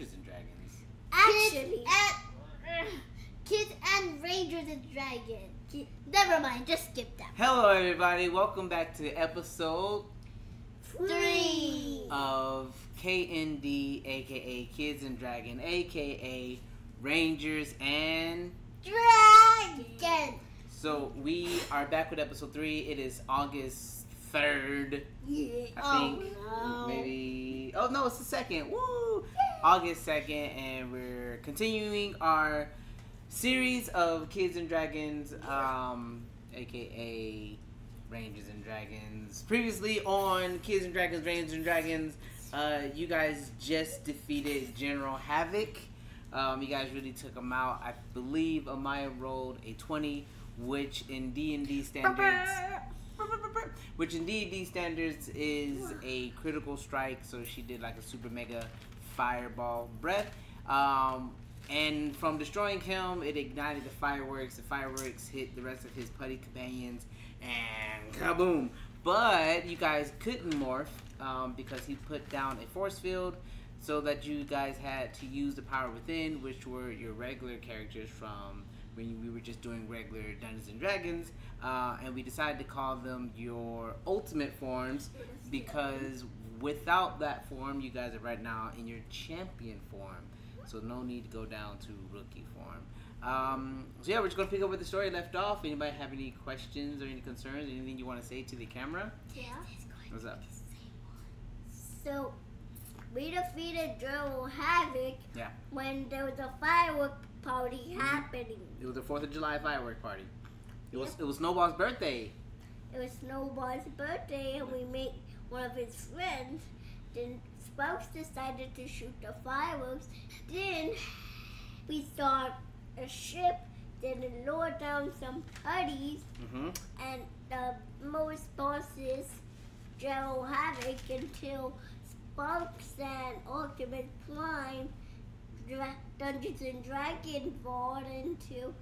Rangers and Dragons. Actually, Kids and, eh, Kids and Rangers and Dragons. Ki- Never mind, just skip that. Hello, everybody. Welcome back to episode Three. of KND, aka Kids and Dragon, aka Rangers and. Dragon. So we are back with episode three. It is August third. Yeah. I oh, think no. maybe. Oh no, it's the second. Woo! August second, and we're continuing our series of Kids and Dragons, um, aka Rangers and Dragons. Previously on Kids and Dragons, Rangers and Dragons, uh, you guys just defeated General Havoc. Um, you guys really took him out. I believe Amaya rolled a twenty, which in D and D standards which in D&D standards is a critical strike. So she did like a super mega fireball breath. Um, and from destroying him, it ignited the fireworks. The fireworks hit the rest of his putty companions, and kaboom! But you guys couldn't morph um, because he put down a force field, so that you guys had to use the power within, which were your regular characters from when we were just doing regular Dungeons and Dragons, uh, and we decided to call them your ultimate forms because without that form, you guys are right now in your champion form. So no need to go down to rookie form. Um, so yeah, we're just gonna pick up where the story left off. Anybody have any questions or any concerns? Anything you want to say to the camera? yeah. What's up? So, we defeated General Havoc Yeah. when there was a firework party happening. It was the Fourth of July firework party. It was it was Snowball's birthday. It was Snowball's birthday, and we made one of his friends. Then Spokes decided to shoot the fireworks. Then we saw a ship. Then it lowered down some putties, Mm-hmm. and the most bosses General Havoc until Sparks and Ultimate Prime Dra- Dungeons and Dragons evolved into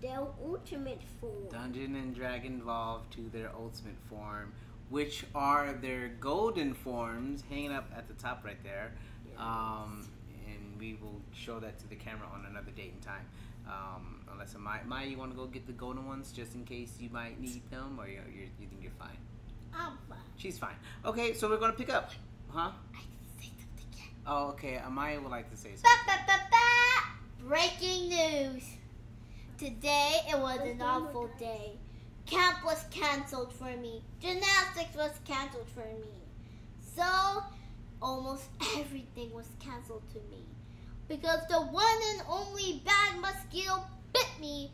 their ultimate form. Dungeon and Dragon evolved to their ultimate form, which are their golden forms hanging up at the top right there. Um, and we will show that to the camera on another date and time. Um, unless Maya, Maya, you want to go get the golden ones just in case you might need them, or you, you you think you're fine? I'm fine. She's fine. Okay, so we're gonna pick up, huh? I say something again. Oh, okay. Amaya would like to say something. Ba, ba, ba, ba. Breaking news. Today it was an awful day. Camp was canceled for me. Gymnastics was canceled for me. So almost everything was canceled to me. Because the one and only bad mosquito bit me.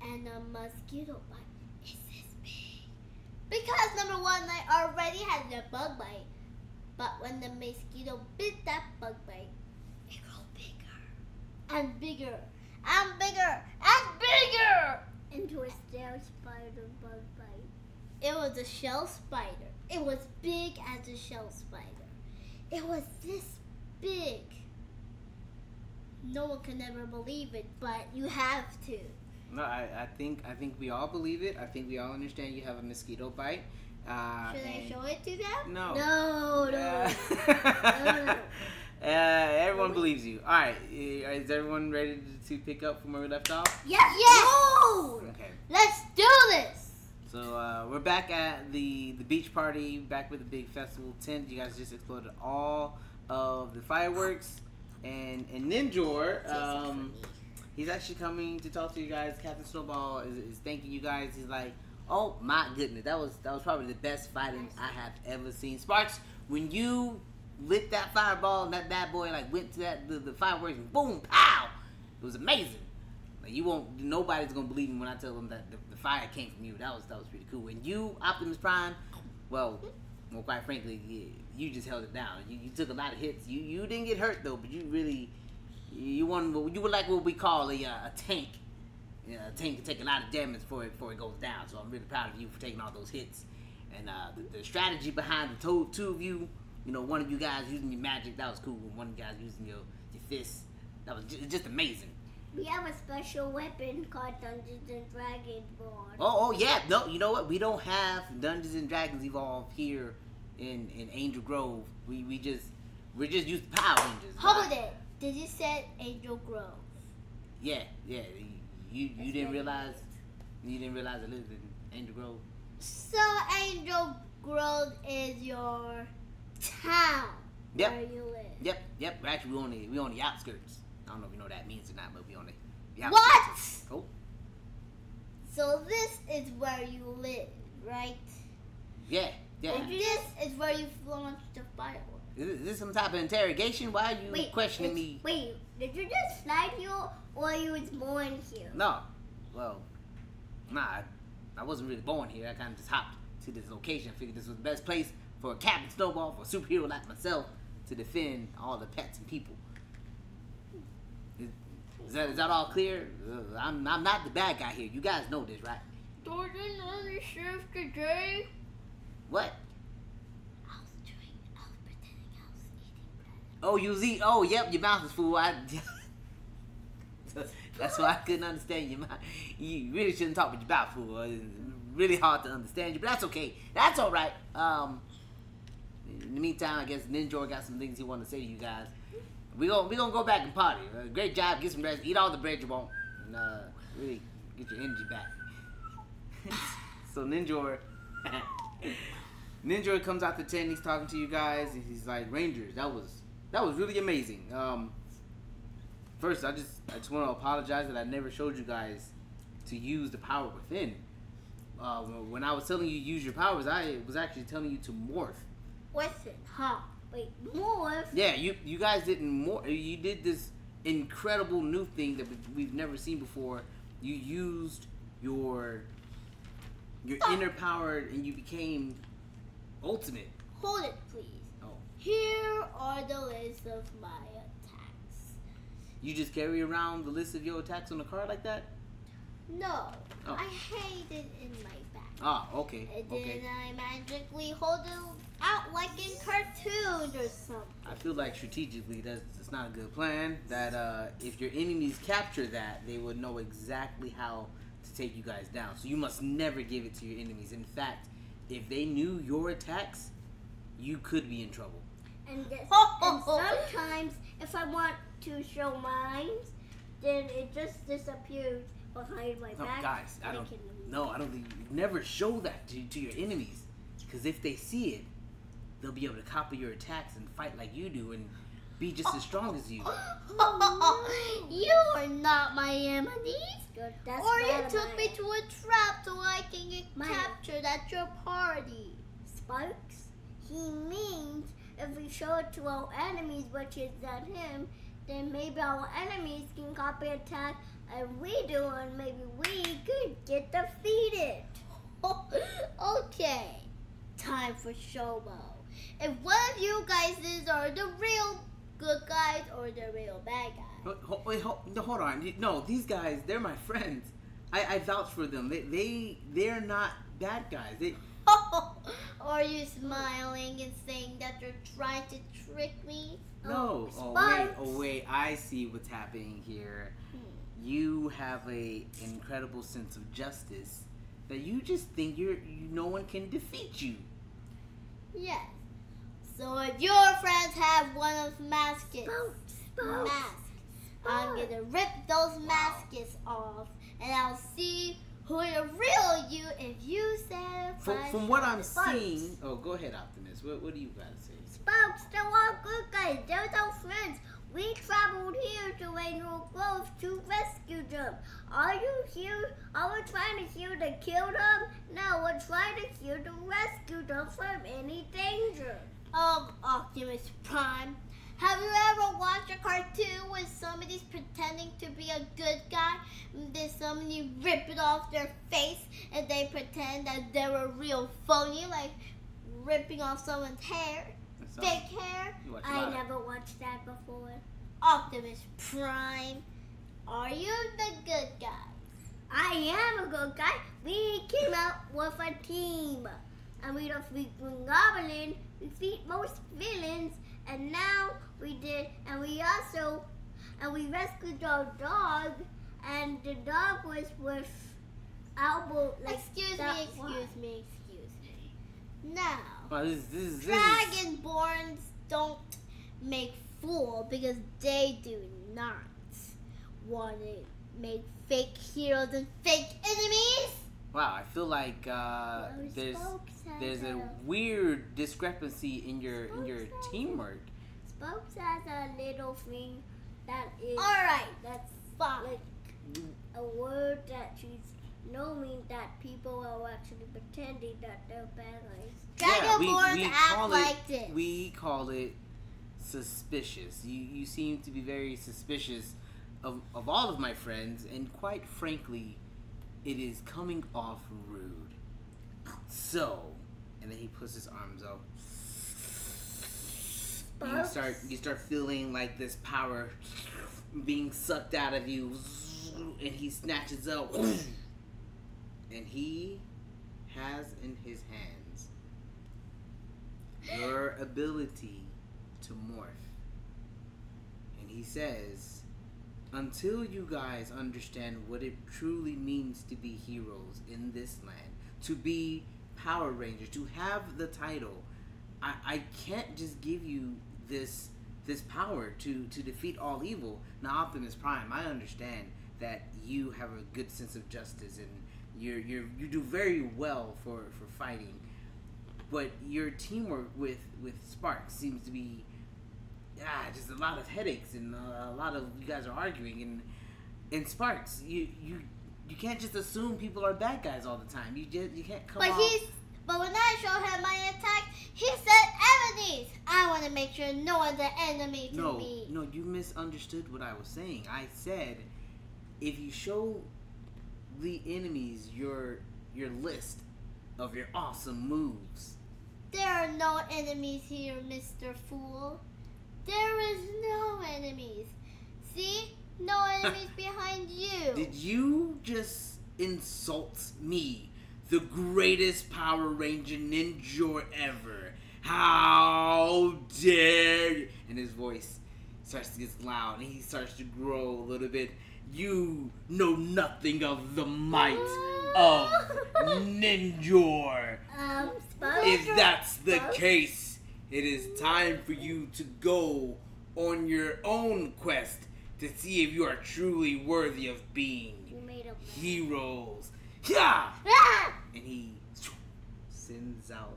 And a mosquito bite is this big. Because number one, I already had the bug bite. But when the mosquito bit that bug bite, it grew bigger and bigger and bigger and bigger. Into a stale spider bug bite. It was a shell spider. It was big as a shell spider. It was this big. No one can ever believe it, but you have to. No, I, I think I think we all believe it. I think we all understand you have a mosquito bite. Uh, Should I show it to them? No. No, no. Uh, no. uh, everyone believes you. All right, uh, is everyone ready to pick up from where we left off? Yes! Yes! Okay. Let's do this! So uh, we're back at the the beach party, back with the big festival tent. You guys just exploded all of the fireworks, and and Ninjor, um, he's actually coming to talk to you guys. Captain Snowball is, is thanking you guys. He's like, "Oh my goodness, that was that was probably the best fighting I have ever seen." Sparks, when you lit that fireball and that bad boy like went to that the, the fireworks and boom, pow, it was amazing. Like you won't, nobody's gonna believe me when I tell them that the, the fire came from you. That was that was pretty cool. And you, Optimus Prime, well, well, quite frankly, you, you just held it down. You, you took a lot of hits. You you didn't get hurt though, but you really, you won. You were like what we call a, uh, a tank. You know, a tank can take a lot of damage before it before it goes down. So I'm really proud of you for taking all those hits. And uh, the, the strategy behind the two, two of you you know, one of you guys using your magic, that was cool. One of you guys using your, your fists, that was just, just amazing. We have a special weapon called Dungeons and Dragons board. Oh, oh yeah. No, you know what? We don't have Dungeons and Dragons Evolve here in in Angel Grove. We we just we're just to Power Rangers. Hold it. Did you say Angel Grove? Yeah, yeah. You you That's didn't realize you didn't realize I lived in Angel Grove. So Angel Grove is your town Yep. where you live. Yep, yep. Actually, we on the we on the outskirts. I don't know if you know what that means or not, but we on the, the What? outskirts. Oh, So this is where you live, right? yeah, yeah. And this is where you launch the fireworks. Is this, some type of interrogation? Why are you Wait, questioning me? Wait, did you just slide here or you was born here? No. Well, nah. I, I wasn't really born here. I kind of just hopped to this location. I Figured this was the best place for a Captain Snowball, for a superhero like myself, to defend all the pets and people. Is, is that is that all clear? Uh, I'm I'm not the bad guy here. You guys know this, right? Jordan on the shift today. What? I was doing, I was pretending I was eating bread. Oh, you eat. Oh, yep. Your mouth is full. I. That's why I couldn't understand your mouth. You really shouldn't talk with your mouth full. It's really hard to understand you, but that's okay. That's all right. Um, in the meantime, I guess Ninja got some things he wanted to say to you guys. We gonna we gonna go back and party. Uh, great job. Get some rest. Eat all the bread you want, and uh, really get your energy back. so Ninja, Ninja comes out the tent. He's talking to you guys. He's like, Rangers, that was that was really amazing. Um, first, I just I just want to apologize that I never showed you guys to use the power within. Uh, when I was telling you use your powers, I was actually telling you to morph. Listen, Huh. Wait, more? Yeah, you you guys didn't morph. You did this incredible new thing that we- we've never seen before. You used your your inner power and you became ultimate. hold it, please. Oh. Here are the list of my attacks. You just carry around the list of your attacks on the card like that? No, Oh. I hate it in my back. Ah, okay. And then Okay. I magically hold it out like in cartoons or something. I feel like strategically that's, that's not a good plan. That uh, if your enemies capture that, they would know exactly how to take you guys down. So you must never give it to your enemies. In fact, if they knew your attacks, you could be in trouble. And, this, Ho, ho, and ho. sometimes, if I want to show mine, then it just disappears behind my No, back. guys, I don't. No, I don't think you never show that to, to your enemies, because if they see it, they'll be able to copy your attacks and fight like you do and be just as strong as you. you are not my enemies. Or you bad of took me to a trap so I can get Mine. captured at your party. Sparks. He means if we show it to our enemies, which is at him, then maybe our enemies can copy attack and we do, and maybe we could get defeated. okay, time for showbo. If one of you guys is are the real good guys or the real bad guys. Ho- wait, ho- no, hold on. No, these guys, they're my friends. I, I vouch for them. They, they, they're not bad guys. They, are you smiling and saying that you're trying to trick me? no. Oh, Oh, wait, oh, wait. I see what's happening here. Hmm. You have a incredible sense of justice that you just think you're, you, no one can defeat you. Yes. So if your friends have one of Maskets Spokes, spokes. masks, I'm gonna rip those maskets off, and I'll see who the real you if you said From, from what I'm shots. seeing, oh, go ahead, Optimus. What, what do you got to say? Spokes, they're all good guys. They're our friends. We traveled here to Angel Grove to rescue them. Are you here? Are we trying to here to kill them? No, we're trying to here to rescue them from any danger. Of Optimus Prime. Have you ever watched a cartoon where somebody's pretending to be a good guy, and then somebody rip it off their face, and they pretend that they're a real phony, like ripping off someone's hair, fake hair? you watch a I never watched that before. Optimus Prime, are you the good guy? I am a good guy. We came out with a team. and we defeat Green Goblin, defeat most villains, and now we did, and we also, and we rescued our dog, and the dog was with Albert. Like excuse me, excuse one. me, excuse me. Now, Well, this, this, this Dragonborns don't make fool because they do not want to make fake heroes and fake enemies. Wow. I feel like uh, Well, there's there's a a- weird discrepancy in your in your Spokes teamwork. Spokes has a little thing that is All right, that's fine. like a word that she's knowing that people are actually pretending that they're bad guys. Yeah, we- we act call it- like this. We call it suspicious. You you seem to be very suspicious of, of all of my friends, and quite frankly, it is coming off rude. So, and then he puts his arms out. You start you start feeling like this power being sucked out of you, and he snatches up, and he has in his hands your ability to morph. And he says, until you guys understand what it truly means to be heroes in this land, to be Power Rangers, to have the title, I, I can't just give you this this power to, to defeat all evil. Now Optimus Prime, I understand that you have a good sense of justice and you're, you're you do very well for, for fighting but your teamwork with with Sparks seems to be ah just a lot of headaches and uh, a lot of you guys are arguing and and Sparks you you you can't just assume people are bad guys all the time you just you can't come But off he's but when I show him my attack, he said enemies. I want to make sure no one's an enemy to no me. no you misunderstood what I was saying I said if you show the enemies your your list of your awesome moves There are no enemies here, Mr. Fool. There is no enemies. See? No enemies behind you. Did you just insult me, the greatest Power Ranger ninja ever? How dare you? And his voice starts to get loud and he starts to grow a little bit. You know nothing of the might of Ninjor. Um, If that's the case, it is time for you to go on your own quest to see if you are truly worthy of being You made a heroes. Yeah! Ah! And he sends out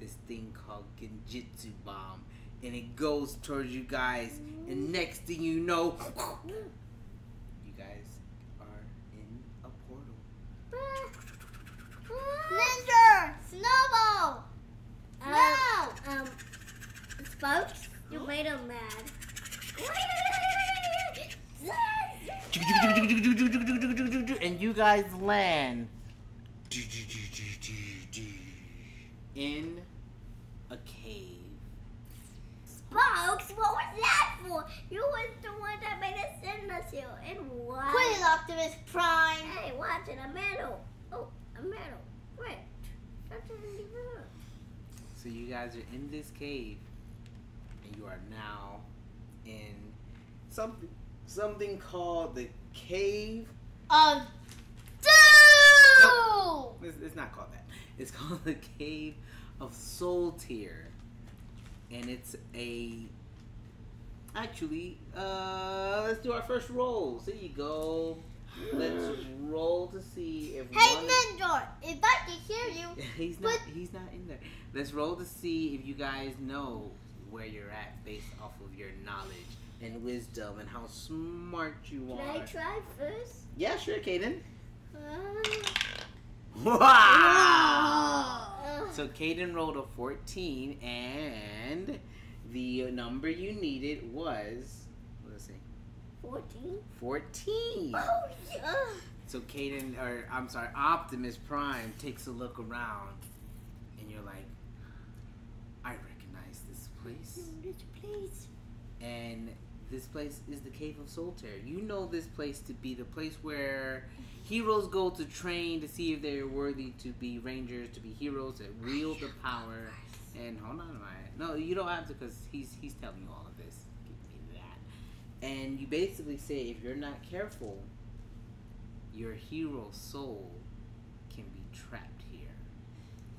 this thing called Genjutsu Bomb. And it goes towards you guys. And next thing you know, you guys are in a portal. Ninja! Snowball! Um, No! Um, Spokes, you made him mad. and you guys land in a cave. Spokes, what was that for? You was the one that made us send us here. And what? Quit it, Optimus Prime! Hey, watch it, a medal. Oh, a medal. Great. That's an even So you guys are in this cave, and you are now in something something called the cave. Of Nope. Doom! It's, it's not called that. It's called the cave of Soul Tear, and it's a. Actually, uh, let's do our first roll. So you go. Let's roll to see if Hey. Ninja! If I can hear you, he's not. He's not in there. Let's roll to see if you guys know where you're at based off of your knowledge and wisdom and how smart you Can are. I try first? Yeah, sure, Kaden. Uh, Wow! uh, So Kaden rolled a 14, and the number you needed was let's see, 14. 14. Oh, yeah. So Kaden, or I'm sorry, Optimus Prime takes a look around, and you're like, I recognize this place, This place. and this place is the Cave of Solitaire. You know this place to be the place where heroes go to train to see if they're worthy to be rangers, to be heroes that wield the power. And hold on, my no, you don't have to because he's he's telling you all of this. Give me that. And you basically say if you're not careful, your hero soul can be trapped here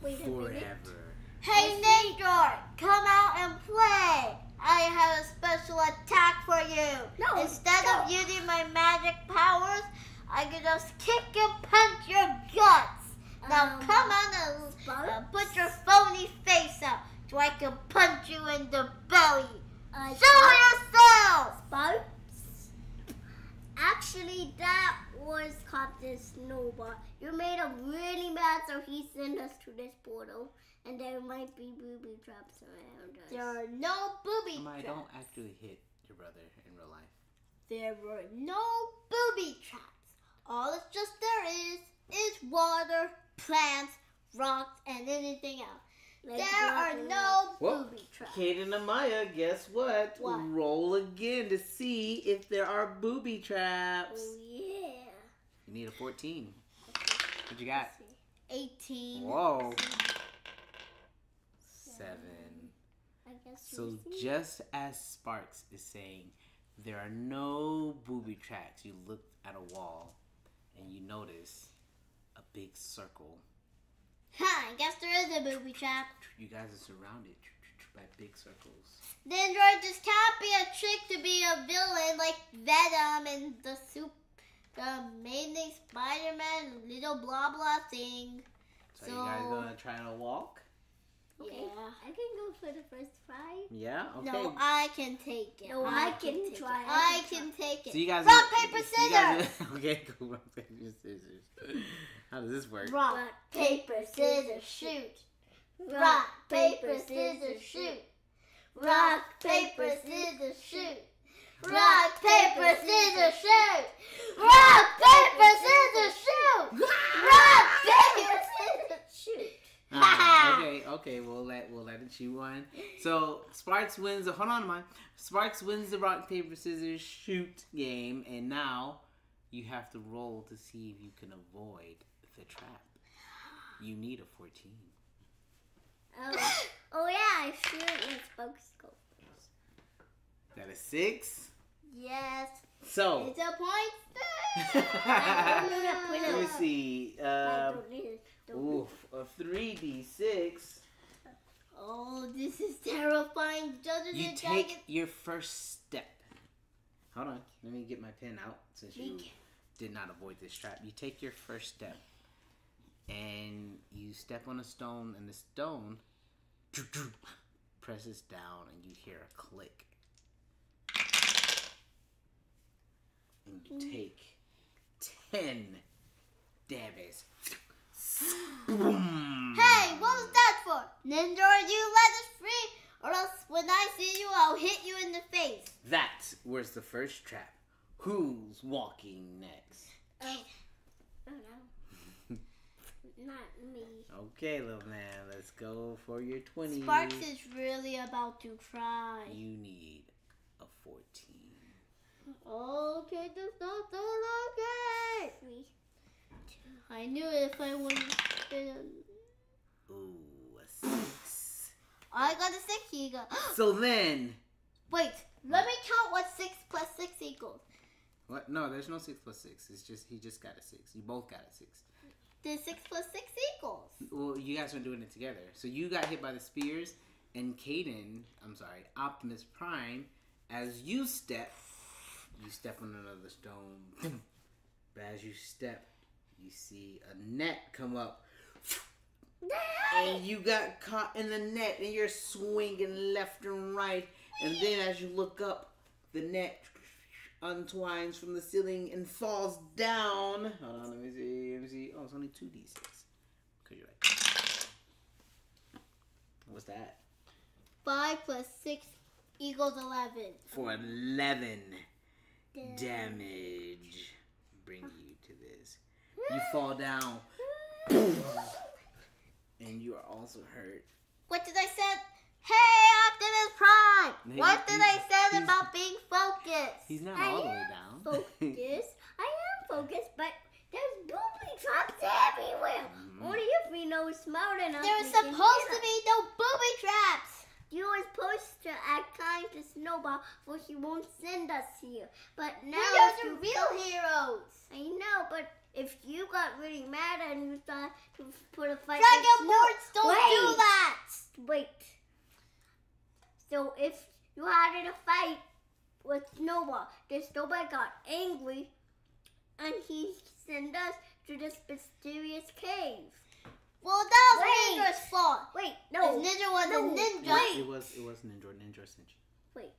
Wait forever. Hey Ninja, come out and play. I have a special attack for you. No, Instead of using my magic powers, I can just kick and punch your guts. Now Um, come on and uh, put your phony face out so I can punch you in the belly. Uh, Show yourself! Actually, that was Captain Snowball. You made him really mad, so he sent us to this portal. And there might be booby traps around us. There are no booby I traps. don't actually hit your brother in real life. There were no booby traps. All it's just there is is water, plants, rocks, and anything else. Like there are Rocky no Well, booby traps. Kaden and Amaya, guess what? What? Roll again to see if there are booby traps. Oh, yeah. You need a 14. What you got? 18. Whoa. Seven. I guess So just as Sparks is saying, there are no booby tracks. You look at a wall and you notice a big circle. Ha, I guess there is a booby trap. You guys are surrounded by big circles. Then there just can't be a trick to be a villain like Venom and the soup, the amazing Spider-Man little blah blah thing. So, you guys gonna try to walk? Okay. Yeah. I can go for the first try. Yeah. Okay. No, I can take it. No, I can take try. It. I I can can take it. So you guys rock paper you guys scissors. okay, cool. Rock paper scissors. How does this work? Rock Rock, paper paper, scissors shoot. Rock paper scissors shoot. Rock paper scissors shoot. Rock paper scissors shoot. Rock paper scissors shoot. Rock paper scissors shoot. Okay, okay, we'll let we'll let it chew one. So Sparks wins. Hold on, mine. Sparks wins the rock paper scissors shoot game, and now you have to roll to see if you can avoid the trap. You need a fourteen. Oh, oh yeah, I Sparks go first. That is six. Yes. So It's a point. let me see. I Um, don't need it. Oof, a three d six. Oh, this is terrifying. Judges You take dragons. your first step. Hold on, let me get my pen out since you did not avoid this trap. You take your first step, and you step on a stone, and the stone presses down, and you hear a click, and you mm. take ten damage. Boom. Hey, what was that for? Ninja, you let us free, or else when I see you, I'll hit you in the face. That was the first trap. Who's walking next? Oh, oh no. Not me. Okay, little man, let's go for your 20. Sparks is really about to cry. You need a 14. Okay, just don't do it okay. Three. I knew if I wouldn't. Ooh, a 6. I got a six. He got. So then, Wait, let me count what six plus six equals. what? No, there's no 6 plus 6. It's just, he just got a 6. You both got a 6. Then six plus six equals. Well, you guys are doing it together. So you got hit by the spears, and Caden, I'm sorry, Optimus Prime, as you step, you step on another stone. But as you step, you see a net come up. And you got caught in the net, and you're swinging left and right. And then as you look up, the net untwines from the ceiling and falls down. Hold on, let me see. Let me see. Oh, it's only two d6. Cause you're like, what's that? Five plus six equals eleven. For eleven damage. Bring you to this. You fall down, and you are also hurt. What did I say? Hey, Optimus Prime. He- what did I say about being focused? He's not I all the way am down. Focused. I am focused, but there's booby traps everywhere. Mhm. Only if we know smart enough. There was supposed to be no booby traps. You were supposed to act kind to Snowball, for he won't send us here. But now we are if the real go- heroes. I know, but if you got really mad and you thought to put a fight, Dragon with Snow- boards don't do Wait. that. Wait. So if you had a fight with Snowball, then Snowball got angry, and he sent us to this mysterious cave. Well, that was Wait. Ninja's fault. Wait, No, no, Ninja was no, a ninja. wait. It was it was Ninja Ninja Snitch. wait.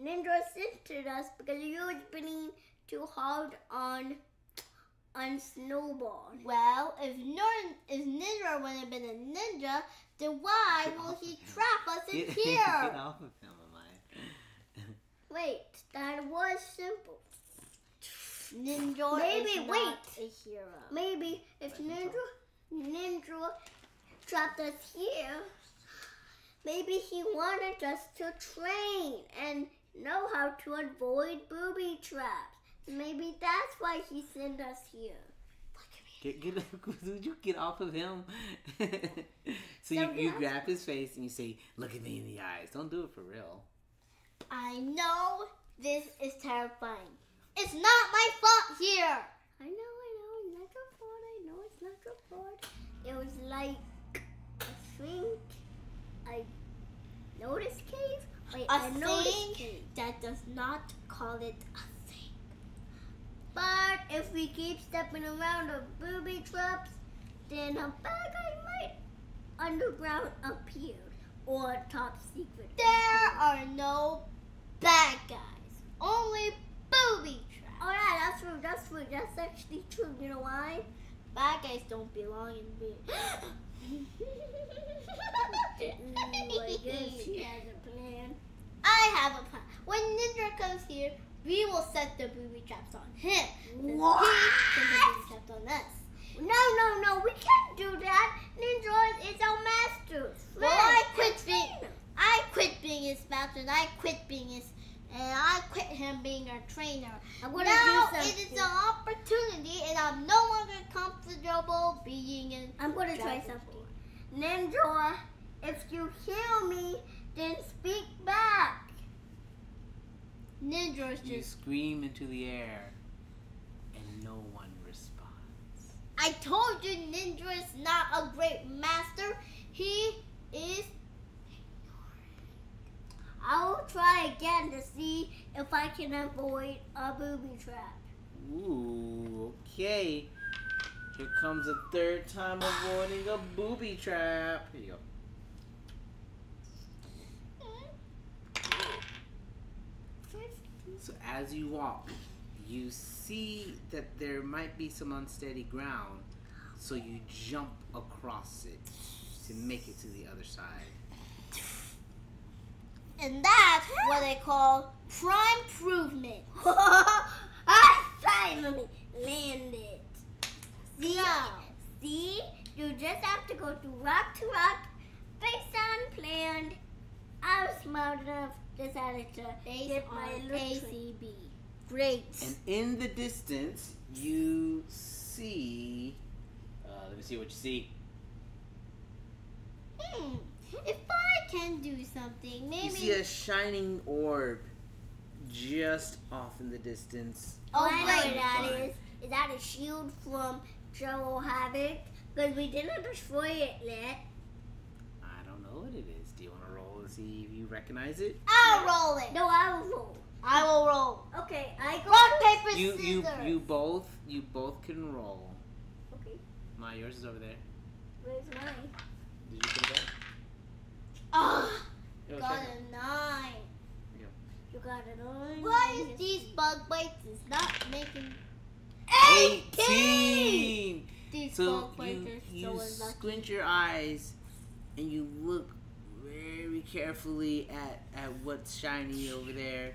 Ninja sent us because you was being too hard on on Snowball. Well, if Norton, if Ninja would have been a ninja, then why Get will he trap us in Get, here? get off of him, Amaya. Wait, that was simple. Ninja Maybe, is wait. a hero. Maybe if Ninja Ninja trapped us here, maybe he wanted us to train and know how to avoid booby traps. Maybe that's why he sent us here. Get get would you get off of him? so you, you grab his face and you say, "Look at me in the eyes." Don't do it for real. I know this is terrifying. It's not my fault here. I know, I know, it's not your fault. I know it's not your fault. It was like I think I noticed cave. Wait, A I noticed cave. that does not call it a. But if we keep stepping around the booby traps, then a bad guy might underground appear or top secret. There are no bad guys, only booby traps. Oh yeah, that's true. That's true. That's actually true. You know why? Bad guys don't belong in booby. Ooh, I guess she has a plan. I have a plan. When Ninja comes here, we will set the booby traps on him. What? He set the booby traps on us. No, no, no. We can't do that. Ninja is our master. Well, I quit being. I quit being his master, and I quit being his, and I quit him being our trainer. I'm gonna now do something. is an opportunity, and I'm no longer comfortable being in. I'm gonna try something. Ninja, if you hear me, then speak back. Ninja is You just. scream into the air, and no one responds. I told you, Ninja is not a great master. He is. I'll try again to see if I can avoid a booby trap. Ooh, okay. Here comes a third time avoiding a booby trap. Here you go. So as you walk, you see that there might be some unsteady ground, so you jump across it to make it to the other side. And that's what they call prime improvement. I finally landed. See, Now, see, you just have to go to rock to rock, based on planned. I was smart enough, decided to based get my on little trick. ACB. Great. And in the distance, you see. Uh, let me see what you see. Hmm. If I can do something, maybe. You see a shining orb just off in the distance. oh, I know wait. what that Fine. is. Is that a shield from Joe Havoc? Because we didn't destroy it yet. I don't know what it is. Do you want to roll and see if you recognize it? I'll roll it. No, I will roll. I will roll. Okay, I go. Rock, paper, You scissors. you you both you both can roll. Okay, My yours is over there. where's mine? Did you put it back? Ah, Yo, got check a nine. You got a nine. Why is these bug bites is not making? Eighteen. These So bug bites you are you unlucky. squint your eyes and you look very carefully at at what's shiny over there,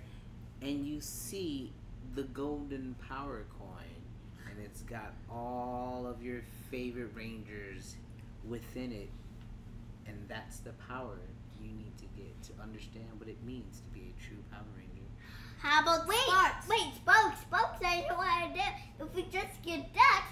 and you see the golden power coin, and it's got all of your favorite rangers within it, and that's the power you need to get to understand what it means to be a true Power Ranger. How about Wait, Sparks? wait, Spokes, Spokes, I know what I did. If we just get that,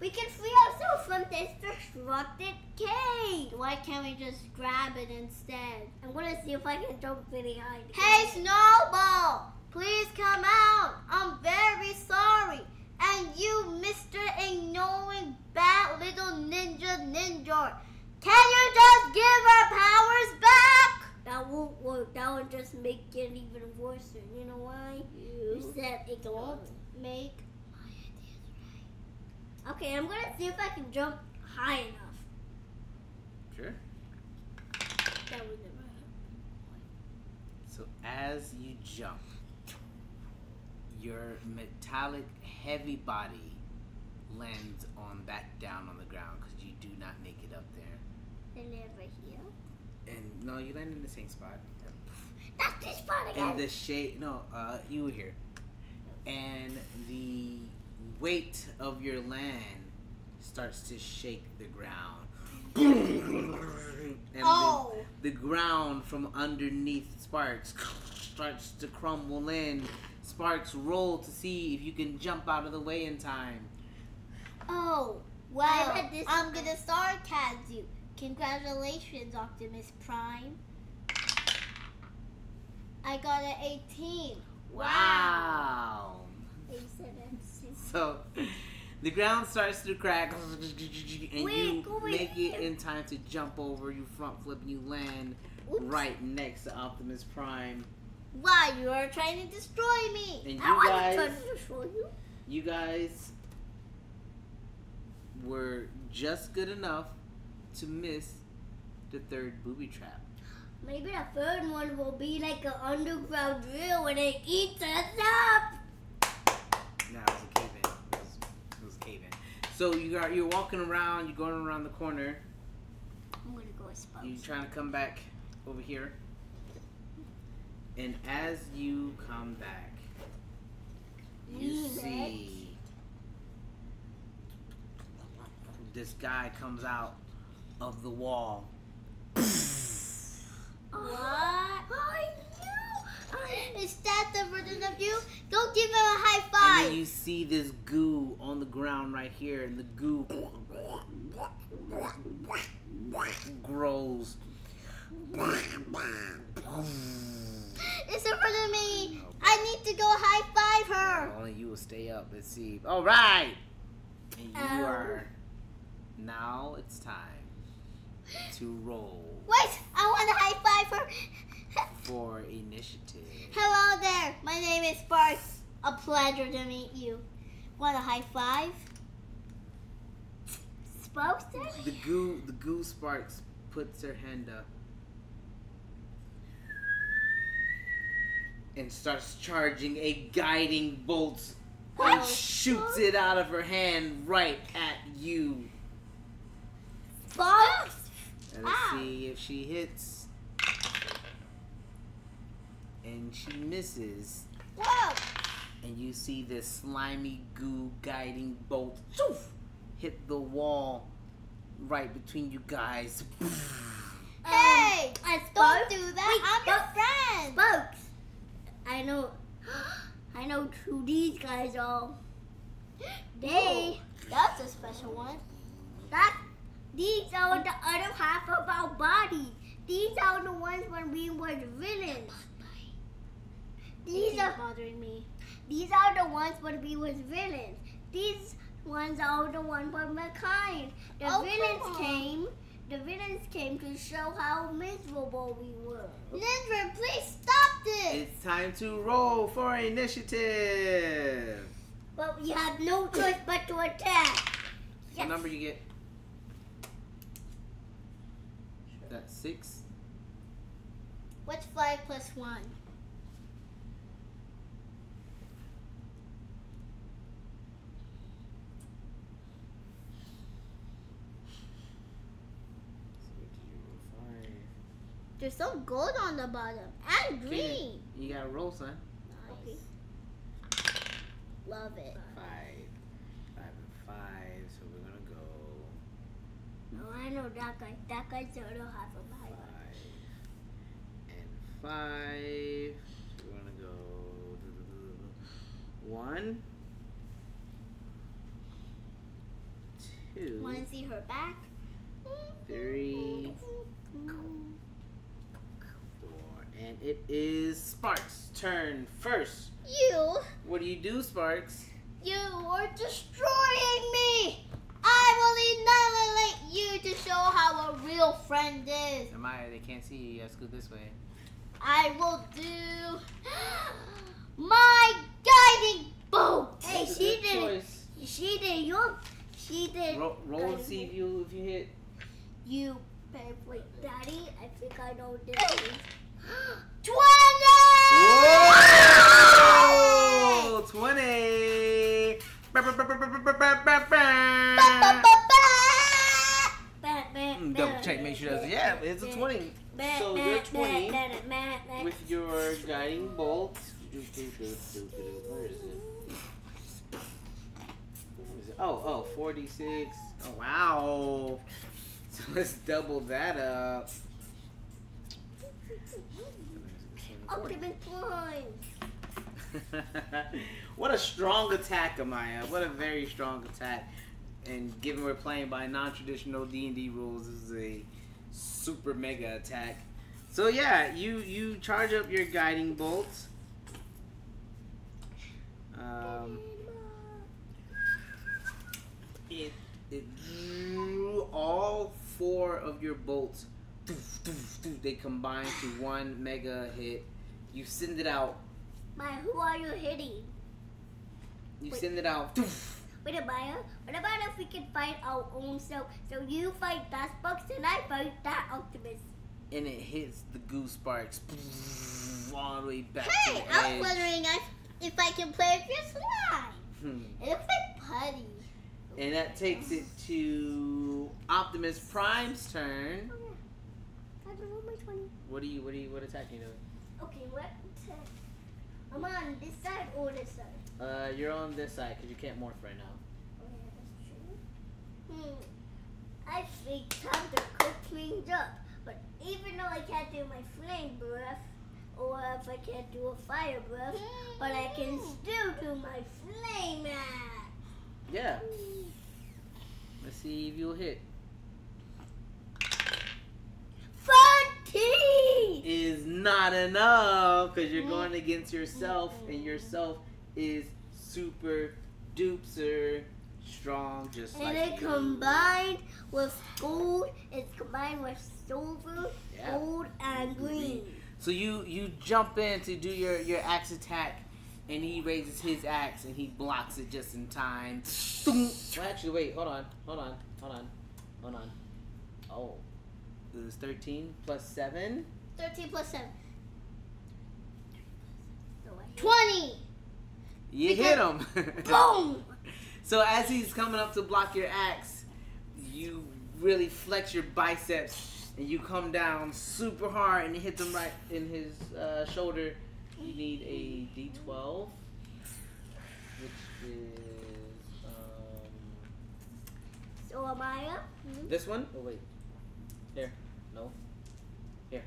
we can free ourselves from this destructed cave. Why can't we just grab it instead? I'm gonna see if I can jump really high. Hey. Snowball! Please come out. I'm very sorry. And you, Mr. Annoying Bat Little Ninja Ninja, can you just give our powers back? That won't work. That would just make it even worse. You know why? You said it won't won't. right. Okay, I'm gonna see if I can jump high enough. Sure. That would never happen. So as you jump, your metallic heavy body lands on back down on the ground because you do not make it up there. They never heal. And no, you land in the same spot. That's this spot again. And the shade, no, uh, you were here. And the weight of your land starts to shake the ground. and Oh, the, the ground from underneath Sparks starts to crumble in. Sparks roll to see if you can jump out of the way in time. oh. well, I'm gonna sarcasm you. Congratulations, Optimus Prime. I got an 18. Wow. They said MC. So the ground starts to crack, and Wait, you make it in time to jump over. You front flip, and you land Oops. right next to Optimus Prime. Why you are trying to destroy me? And I you wasn't guys, trying to show you. you guys were just good enough to miss the third booby trap. Maybe the third one will be like an underground drill and it eats us up. No, it was a cave in. It was, it was a cave in. So you are you're walking around. You're going around the corner. I'm gonna go with You're trying to come back over here. And as you come back, you see this guy comes out of the wall. What? I knew. Is that the version of you? Go give him a high five. And five. then you see this goo on the ground right here, and the goo grows. It's in front of me. I need to go high five her. Only you will stay up. Let's see. All right. And you Ow. are. Now it's time to roll Wait, I want to high five her. for initiative. Hello there. My name is Sparks. A pleasure to meet you. Want a high five? There? The goo, the goo sparks puts her hand up and starts charging a guiding bolt and Oh. shoots it out of her hand right at you. Sparks. And let's Ah. see if she hits. And she misses. Whoa. And you see this slimy goo guiding bolt zoof, hit the wall right between you guys. Hey, I don't do that. Wait, I'm your friend. Spokes. I know. I know who these guys are. They. That's a special one. That. These are the other half of our body. These are the ones when we were villains. These These are are bothering me. these are the ones when we was villains. These ones are the ones when we're kind. The Oh, villains came. The villains came to show how miserable we were. Ninja, please stop this. it's time to roll for initiative. But we have no choice but to attack. What number you get? That's six. What's five plus one? There's some gold on the bottom and green. You gotta roll, son. Okay. Love it. Five. Five and five. So we're gonna go No, I know that guy. That guy's the other half of my five. five. We're gonna go one, two, Want to see her back? three, four, and it is Sparks' turn first. You, What do you do, Sparks? you are destroying me. I will never let you to show how a real friend is. Amaya, they can't see you. You gotta scoot this way. I will do my guiding bolt. Hey, she good did it. choice. She did your. She did. Roll, roll and see if you if you hit. You Wait, wait, Daddy, I think I know this twenty. Whoa! Twenty. Double check, make sure that's yeah. It's a twenty. So you're twenty bat, bat, bat, bat. with your guiding bolt. Where is it? Where is it? Oh, oh, 46. Oh, wow. So let's double that up. Optimus Prime. what a strong attack, Amaya. What a very strong attack. And given we're playing by non-traditional D&D rules, this is a super mega attack. So yeah, you you charge up your guiding bolts. Um, it it drew all four of your bolts. They combine to one mega hit. You send it out. Maya, who are you hitting? You Wait. send it out. Wait a Maya. What about if we can fight our own self? So you fight that box and I fight that Optimus. and it hits the goo sparks all the way back Hey, to the I'm edge. wondering if- if I can play with your slime. Hmm. It looks like putty. And that takes it to Optimus Prime's turn. Oh, yeah. I roll my 20. What do you? What do you? What attack are you doing? Okay, what? attack? I'm on this side or this side? Uh, you're on this side because you can't morph right now. Oh, yeah, that's true. Hmm. I think time to cook things up. But even though I can't do my flame breath, or if I can't do a fire breath, but I can still do my flame axe. Yeah. Let's see if you'll hit. Thirteen. Is not enough because you're going against yourself, and yourself is super duper strong, just And like it you. combined with gold. It's combined with silver, Yeah. gold, and green. So you you jump in to do your your axe attack, and he raises his axe and he blocks it just in time. Thunk. Well, actually, wait, hold on, hold on, hold on, hold on. Oh, it was thirteen plus seven. 13 plus 7. So I hit 20. You hit him. Boom! so as he's coming up to block your axe, you really flex your biceps and you come down super hard and it hits him right in his uh, shoulder. You need a D12, which is um, So Amaya, this one. Oh wait, here, no, here.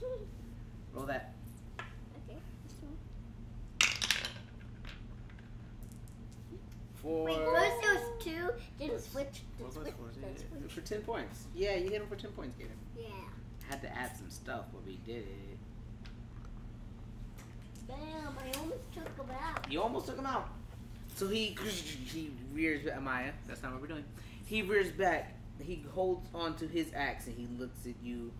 Roll that. okay. this one. For Wait, first it was two, then Plus- switch, then switch, then switch. for ten points. Yeah, you hit him for ten points, Gator. Yeah. I Had to add some stuff, but we did it. Damn, I almost took him out. You almost took him out. So he he rears back. Maya, that's not what we're doing. He rears back. He holds onto his axe and he looks at you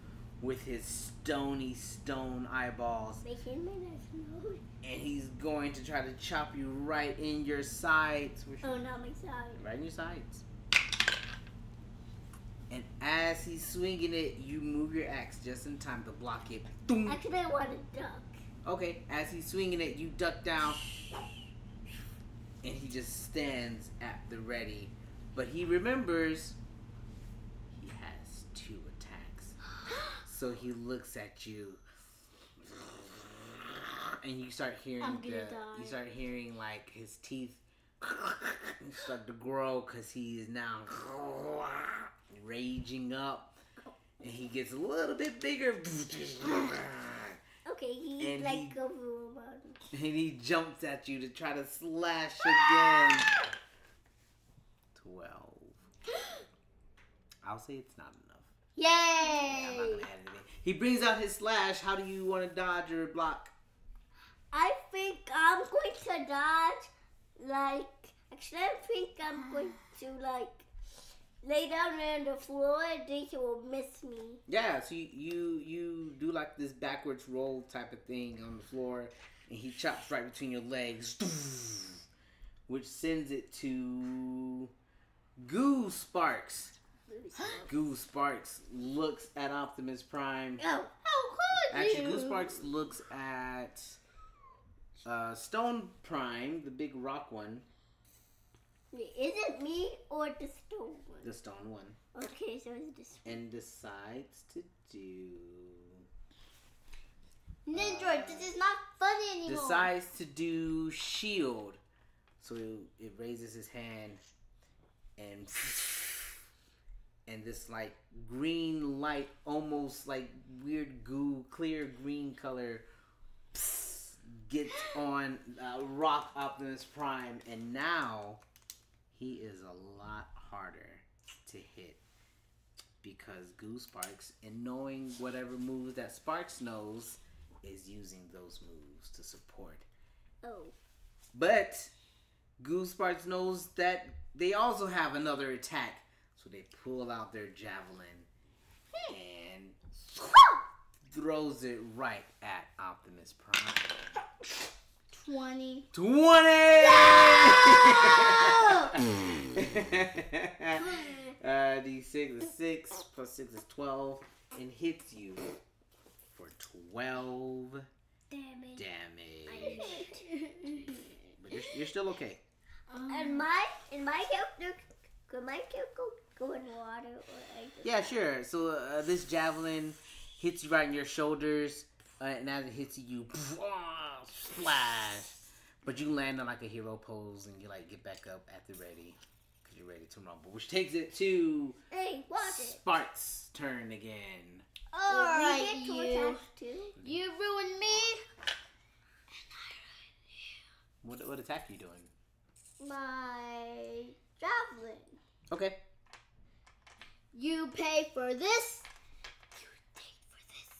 with his stony stone eyeballs, Making my nice nose. and he's going to try to chop you right in your sides. Oh, not my side. right in your sides. And as he's swinging it, you move your axe just in time to block it. Actually, I want to duck. Okay, as he's swinging it, you duck down, and he just stands at the ready. But he remembers he has two attacks. So he looks at you, and you start hearing I'm the die. you start hearing like his teeth start to grow because he is now raging up, and he gets a little bit bigger. Okay, he's And like he- a robot. and he jumps at you to try to slash again. Ah! Twelve. I'll say it's not enough. Yay! I'm not gonna add anything. He brings out his slash. How do you want to dodge or block? I think I'm going to dodge. Like, actually, I think I'm going to like lay down on the floor and think he will miss me. Yeah, so you, you you do like this backwards roll type of thing on the floor, and he chops right between your legs, which sends it to Goo Sparks. Goo Sparks looks at Optimus Prime. Oh, How could Actually, you? Goo Sparks looks at uh, Stone Prime, the big rock one, is it me or the stone one? the stone one, Okay, so it's this. and decides to do Ninja, this is not funny anymore. decides to do shield. So it raises his hand and and this like green light, almost like weird goo, clear green color gets on uh, Rock Optimus Prime, and now he is a lot harder to hit because Goo Sparks, and knowing whatever moves that Sparks knows, is using those moves to support. Oh, But Goo Sparks knows that they also have another attack, so they pull out their javelin and throws it right at Optimus Prime. Twenty. 20! uh, D6 is 6, plus 6 is 12, and hits you for 12 damn it. damage. But you're, you're still okay. And my and my character could my character go in water or I Yeah, sure. So uh, this javelin hits you right in your shoulders, uh, and as it hits you, splash. But you land on like a hero pose, and you like get back up at the ready, cause you're ready to rumble. Which takes it to Hey, watch it. Sparks' turn again. All Will right, get to you. Too. you ruined me. What what attack are you doing? My javelin. Okay. You pay for this. You pay for this.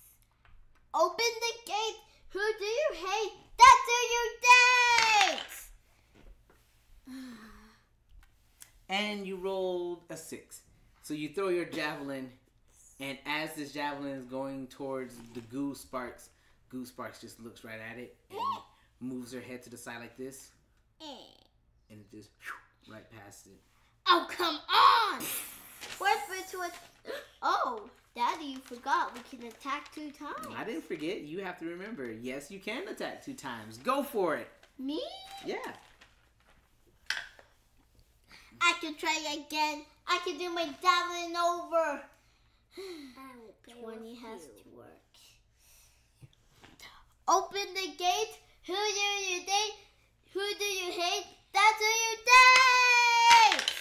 Open the gate. Who do you hate? That's who you date. And you rolled a six. So you throw your javelin, and as this javelin is going towards the Goo Sparks, Goo Sparks just looks right at it and eh. moves her head to the side like this, eh. and it just right past it. Oh come on! Where's to it? Oh, Daddy, you forgot we can attack two times. I didn't forget. You have to remember. Yes, you can attack two times. Go for it. Me? Yeah. I can try again. I can do my javelin over. I will pay Twenty has you. to work. Open the gate. Who do you date? Who do you hate? That's who you date.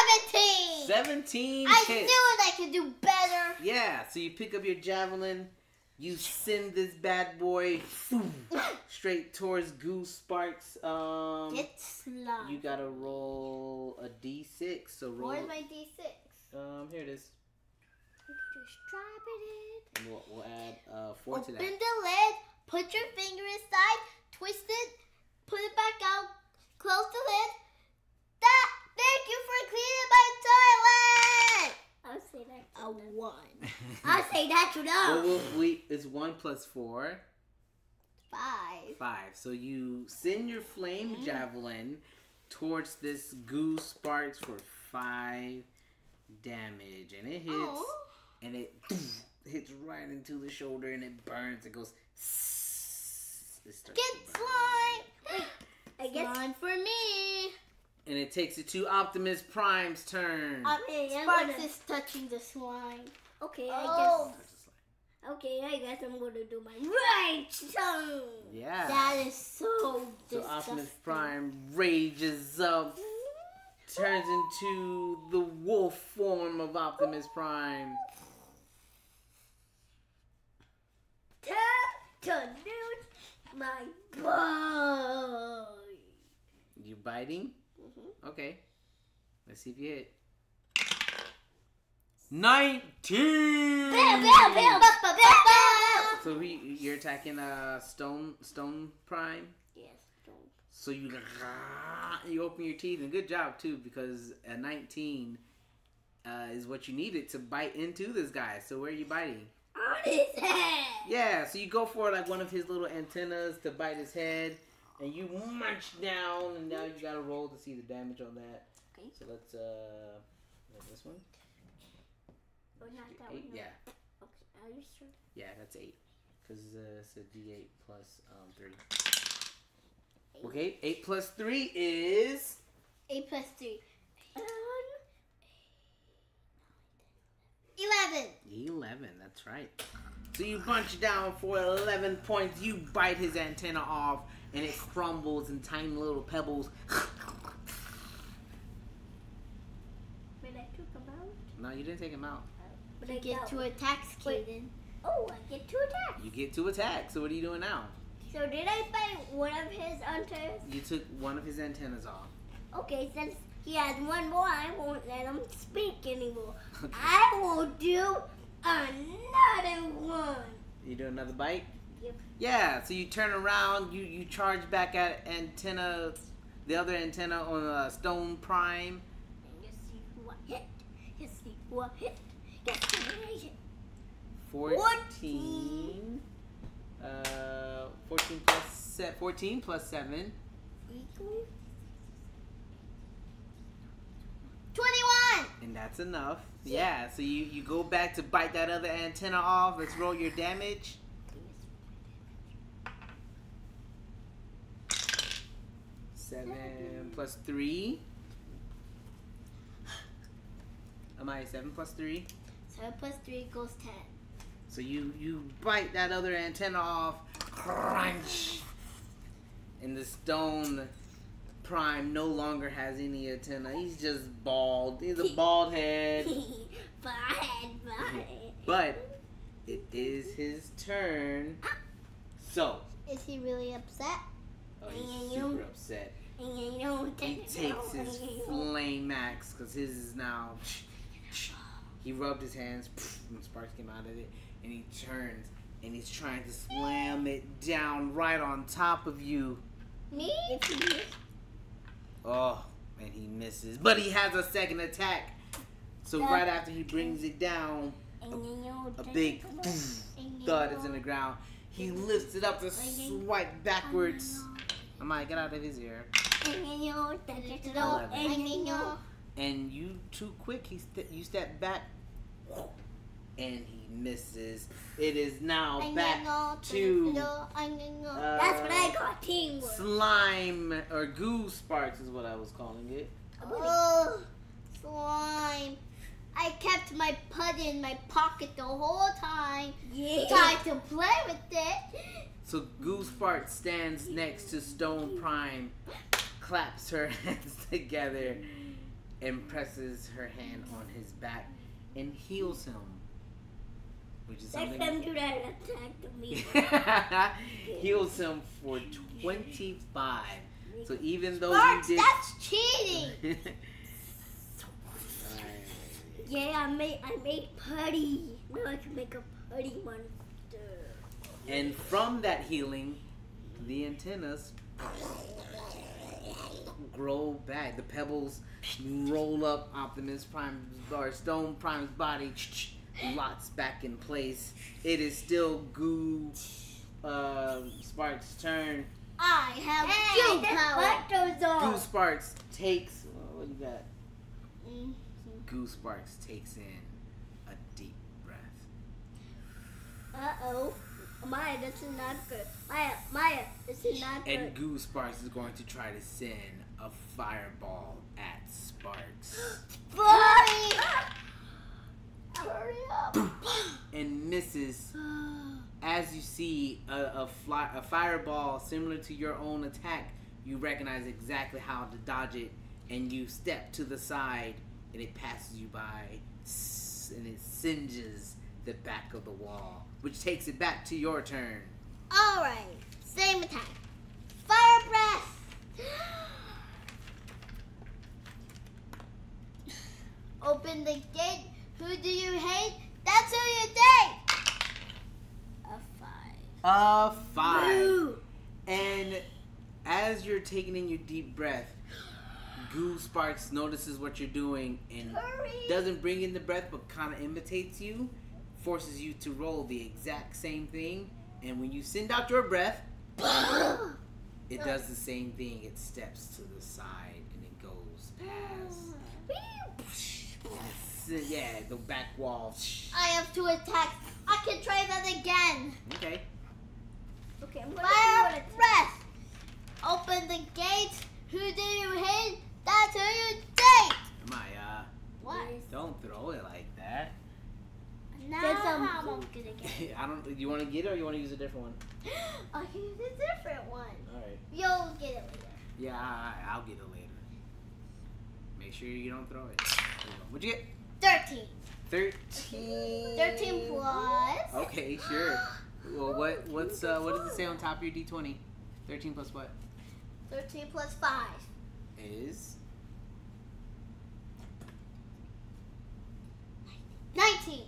Seventeen. 17 I hits. knew it. I could do better. Yeah, so you pick up your javelin, you send this bad boy straight towards Goo Sparks. Um, Get slime. you gotta roll a d6. So roll. Where's my D6? Um, here it is. Just drop it in. We'll, we'll add uh, four to that. Open the lid. Put your finger inside. Twist it. Put it back out. Close the lid. That. Thank you for cleaning my toilet. I'll say that. To A them. one. I'll say that to Well, them. we'll, we it's one plus four, Five. five. So you send your flame javelin towards this Goo Sparks for five damage, and it hits. Oh. and it hits right into the shoulder and it burns. It goes. It Get to burn. slime. I guess. Slime for me. And it takes it to Optimus Prime's turn. Okay, I'm Sparks gonna. is touching the slime. Okay, Oh. I Starts to slide. guess. Okay, I guess I'm gonna do my right tongue. Yeah. That is so so disgusting. Optimus Prime rages up, turns into the wolf form of Optimus Prime. Turn to lose my boy. You biting? Okay. Let's see if you hit. 19! Bam, bam, bam, bam, bam, bam. So we, you're attacking uh, Stone Stone Prime. Yes, don't. So you you open your teeth and good job too because a 19 uh, is what you needed to bite into this guy. So where are you biting? On his head. Yeah, so you go for like one of his little antennas to bite his head, and you munch down, and now you gotta roll to see the damage on that. Okay. So let's uh, like this one. Oh, not that Eight? one. no. Yeah, Okay, are you sure? yeah, that's eight. Cause uh, it's a D8 plus um three. Eight. Okay, eight plus three is Eight plus three. Um, Eleven. eleven. That's right. So you punch down for eleven points. You bite his antenna off, and it crumbles in tiny little pebbles. when I took him out, no, you didn't take him out. but You I get got- two attacks, Wait. Kaden. Oh, I get two attacks. You get to attack. So what are you doing now? So did I bite one of his antennas? You took one of his antennas off. Okay, since he has one more, I won't let him speak anymore. I will do another one. You do another bite? Yep. Yeah, so you turn around, you, you charge back at antenna, the other antenna on uh, Stone Prime. And you see who I hit. You see hit. Guess hit. 14. Uh, 14 plus se- 14 plus 7. Twenty-one. And that's enough. Yeah, so you, you go back to bite that other antenna off. Let's roll your damage. Seven plus three. Am I seven plus three? Seven plus three equals ten. So you you bite that other antenna off, crunch, and the stone prime no longer has any antenna. He's just bald. He's a bald head. bye, bye. But it is his turn. Ah. So, Is he really upset? oh, he's super upset. And you know He takes his flame axe because his is now. He rubbed his hands, and sparks came out of it, and he turns and he's trying to slam it down right on top of you. Me? Oh, and he misses, but he has a second attack. So right after he brings it down, a big thud is in the ground. He lifts it up to swipe backwards. I might get out of his ear. And you too quick. He st- you step back, and he misses. It is now back to uh, That's what I got teamwork. slime or goo sparks is what I was calling it. Oh, slime. I kept my put in my pocket the whole time. Yeah. Tried to play with it. So Goo Sparks stands next to Stone Prime, claps her hands together, and presses her hand on his back and heals him. Which is Next something. time do that attack me. heals him for 25. So even though Sparks, you did. that's cheating. Yeah, I made I made putty. Now I can make a putty monster. And from that healing, the antennas grow back. The pebbles roll up Optimus Prime or Stone Prime's body, lots back in place. It is still Goo uh, Sparks' turn. I have Hey, goo power. butter's Goo. Sparks takes. what you got? Mm. Goo Sparks takes in a deep breath. Uh oh. Maya, this is not good. Maya, Maya, this is not And good. And Goo Sparks is going to try to send a fireball at Sparks. Buddy! Hurry up. and misses as you see a, a, fly, a fireball similar to your own attack you recognize exactly how to dodge it and you step to the side and it passes you by and it singes the back of the wall which takes it back to your turn All right. Same attack. Fire breath. Open the gate. Who do you hate? That's who you date. A five. A five. And as you're taking in your deep breath, Goo Sparks notices what you're doing and Hurry. doesn't bring in the breath but kind of imitates you, forces you to roll the exact same thing. And when you send out your breath, it does the same thing. It steps to the side and it goes past. Yeah, the back wall. I have two attacks. I can try that again. Okay. Okay, I'm gonna Fire do breath. Open the gates. Who do you hate? That's who you date. Maya, uh, What? don't throw it like that. Now There's how I'm gonna get. I don't. You want to get it or you want to use a different one? I can use a different one. All right. You'll get it later. Yeah, I, I'll get it later. Make sure you don't throw it. There you go. What'd you get? Thirteen. Thirteen. Thirteen plus. Okay, sure. Well, what what's uh what does it say on top of your D twenty? Thirteen plus what? Thirteen plus five. Is Nineteen.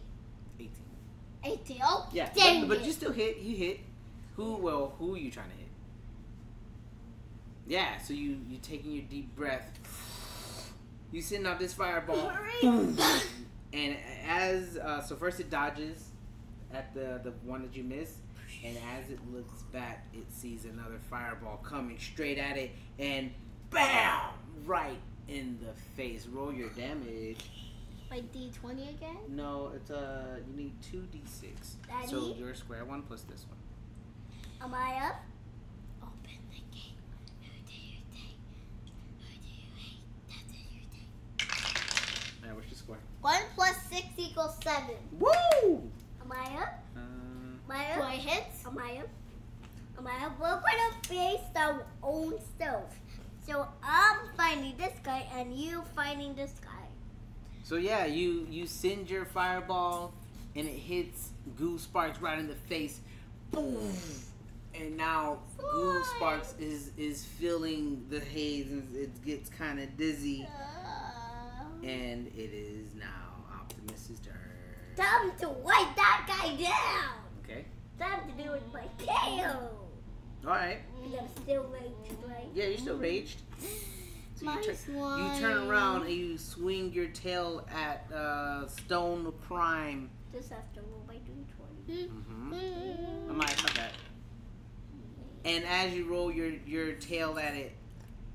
eighteen. Eighteen. Oh, Yeah, but, but you still hit. You hit. Who? Well, who are you trying to hit? Yeah. So you you taking your deep breath. You sending out this fireball. And as uh, so first it dodges at the the one that you missed, and as it looks back, it sees another fireball coming straight at it, and bam, right in the face. Roll your damage. Like D twenty again. No, it's uh you need two d six. So your square one plus this one. Am I up? 1 plus 6 equals 7. Woo! Amaya? Uh, Amaya? Do I hit? Amaya? Amaya, we're going to face our own stove, So I'm finding this guy and you finding this guy. So yeah, you, you send your fireball and it hits Goo Sparks right in the face. Boom! And now Goo Sparks is, is filling the haze and it gets kind of dizzy. Uh and it is now Optimus's turn. Time to wipe that guy down. Okay. Time to do it with my tail. All right. And I'm still raged, right? Yeah, you're still raged. So you, turn, you turn around and you swing your tail at uh, Stone Prime. Just have to roll my d20. Mm-hmm. Mm. I might not that. And as you roll your your tail at it,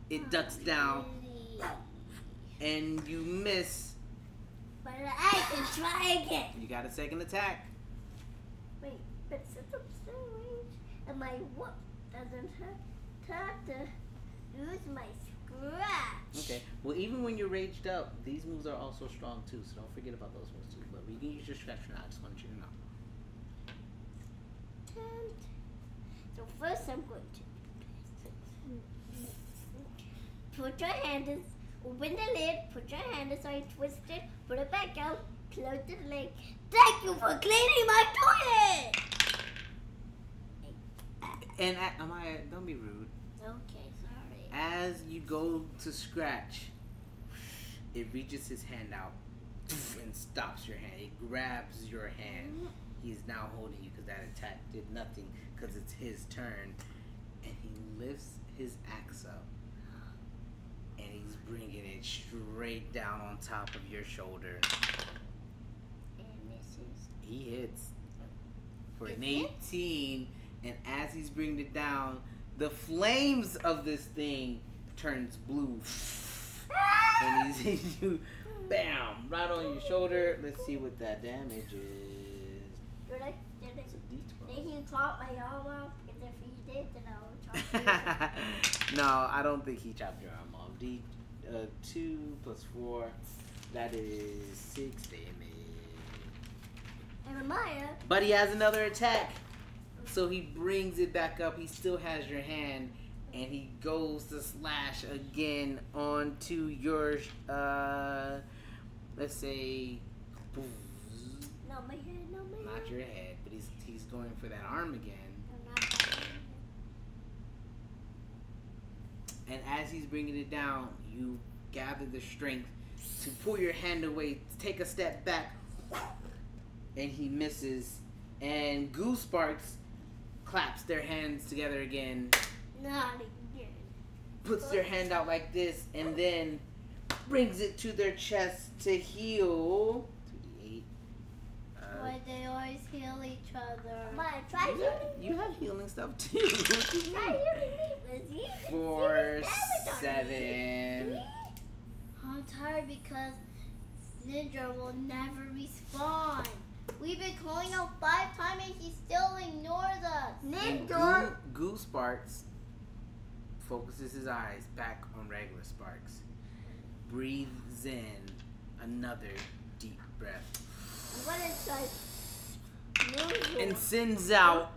it ducks down, and you miss. But I can try again. You got a second attack. Wait, but since I'm still raged and my whoop doesn't hurt, have to use my scratch. Okay. Well, even when you're raged up, these moves are also strong too. So don't forget about those moves too. But we can use your scratch now. I just wanted you to know. And so first I'm going to put your hand in, open the lid, put your hand inside, twist it, put it back out, close the lid. Thank you for cleaning my toilet! And I, Amaya, don't be rude. Okay, sorry. As you go to scratch, it reaches his hand out and stops your hand. It grabs your hand. Mm-hmm. He's now holding you because that attack did nothing because it's his turn. And he lifts his axe up he's bringing it straight down on top of your shoulder. And this is He hits for an 18, and as he's bringing it down, the flames of this thing turns blue. and he's hitting you, bam, right on your shoulder. Let's see what that damage is. Did did It's a did D12. he chop my arm off? Because if he did, then I would chop no, I don't think he chopped your arm. D uh, two plus four, that is six damage. And Amaya, But he has another attack. So he brings it back up. He still has your hand. And he goes to slash again onto your, uh, let's say, not my head, not my head. not your head, but he's he's going for that arm again. I'm not And as he's bringing it down, you gather the strength to pull your hand away, take a step back, and he misses. And Goo Sparks claps their hands together again, Not again. puts their hand out like this, and then brings it to their chest to heal. 2d8. Why they always heal each other. But try you, healing have, you have healing stuff too. Try healing me. Let's. Four, See what's damage on seven. I'm tired because Ninja will never respond. We've been calling out five times and he still ignores us. Ninja. Goo, Goo Sparks focuses his eyes back on regular Sparks. Breathes in another deep breath. And sends out